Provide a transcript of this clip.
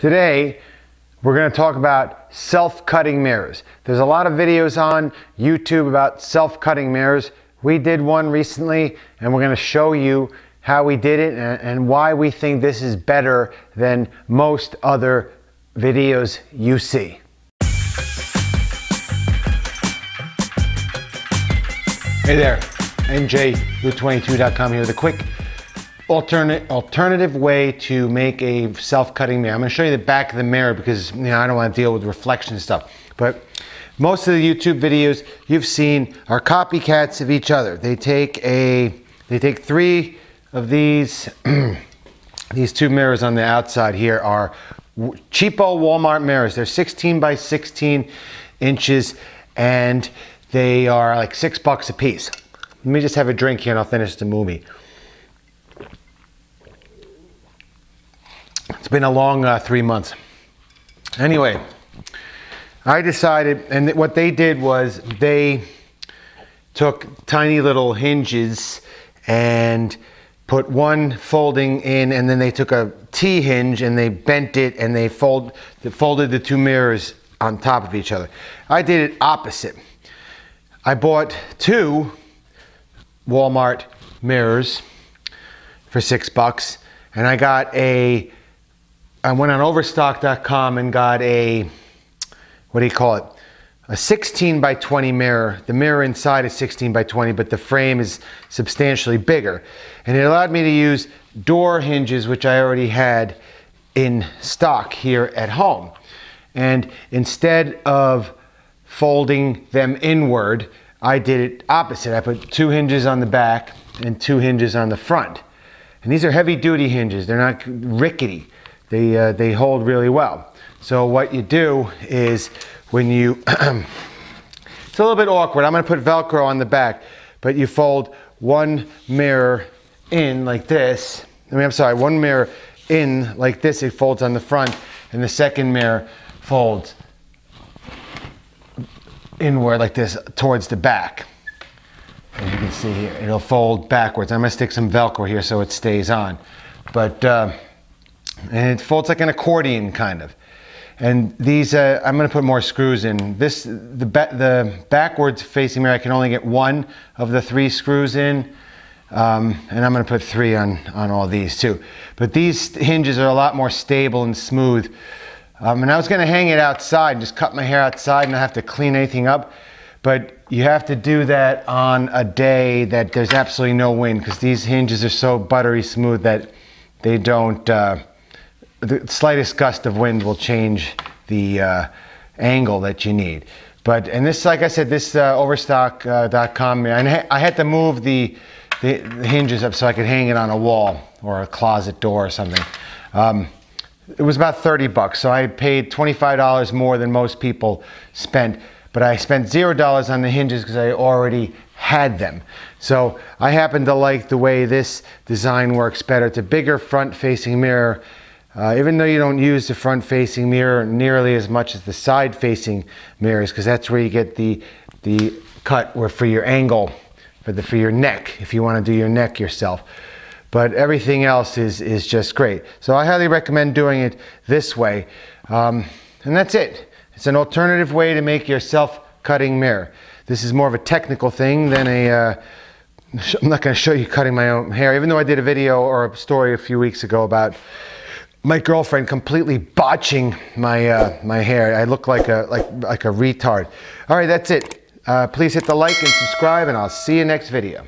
Today, we're going to talk about self-cutting mirrors. There's a lot of videos on YouTube about self-cutting mirrors. We did one recently and we're going to show you how we did it and, and why we think this is better than most other videos you see. Hey there, NJ22.com here with a quick alternate, alternative way to make a self-cutting mirror. I'm gonna show you the back of the mirror because you know, I don't wanna deal with reflection stuff. But most of the YouTube videos you've seen are copycats of each other. They take a, they take three of these, these two mirrors on the outside here are cheapo Walmart mirrors. They're 16 by 16 inches and they are like six bucks a piece. Let me just have a drink here and I'll finish the movie. Been a long uh, three months. Anyway, I decided, and what they did was they took tiny little hinges and put one folding in and then they took a T hinge and they bent it and they fold, they folded the two mirrors on top of each other. I did it opposite. I bought two Walmart mirrors for six bucks and I got a I went on overstock.com and got a, what do you call it? A 16 by 20 mirror. The mirror inside is 16 by 20, but the frame is substantially bigger. And it allowed me to use door hinges, which I already had in stock here at home. And instead of folding them inward, I did it opposite. I put two hinges on the back and two hinges on the front. And these are heavy duty hinges. They're not rickety they, uh, they hold really well. So what you do is when you, it's a little bit awkward. I'm gonna put Velcro on the back, but you fold one mirror in like this. I mean, I'm sorry, one mirror in like this, it folds on the front, and the second mirror folds inward like this towards the back. As you can see here, it'll fold backwards. I'm gonna stick some Velcro here so it stays on. But uh, and it folds like an accordion kind of. And these, uh, I'm gonna put more screws in. This, the, ba the backwards facing mirror, I can only get one of the three screws in. Um, and I'm gonna put three on, on all these too. But these hinges are a lot more stable and smooth. Um, and I was gonna hang it outside, just cut my hair outside and not have to clean anything up. But you have to do that on a day that there's absolutely no wind because these hinges are so buttery smooth that they don't, uh, the slightest gust of wind will change the uh, angle that you need. But, and this, like I said, this uh, overstock.com, uh, I, I had to move the, the, the, hinges up so I could hang it on a wall or a closet door or something. Um, it was about 30 bucks, so I paid $25 more than most people spent, but I spent $0 on the hinges because I already had them. So I happen to like the way this design works better. It's a bigger front facing mirror uh, even though you don't use the front facing mirror nearly as much as the side facing mirrors because that's where you get the, the cut or for your angle for, the, for your neck if you want to do your neck yourself. But everything else is, is just great. So I highly recommend doing it this way. Um, and that's it. It's an alternative way to make your self-cutting mirror. This is more of a technical thing than a, uh, I'm not going to show you cutting my own hair, even though I did a video or a story a few weeks ago about my girlfriend completely botching my uh, my hair. I look like a like like a retard. All right, that's it. Uh, please hit the like and subscribe, and I'll see you next video.